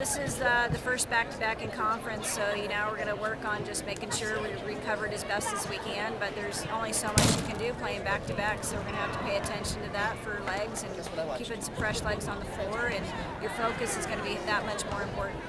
This is uh, the first back-to-back in conference, so you know we're going to work on just making sure we recovered as best as we can. But there's only so much you can do playing back-to-back, so we're going to have to pay attention to that for legs and keeping some fresh legs on the floor. And your focus is going to be that much more important.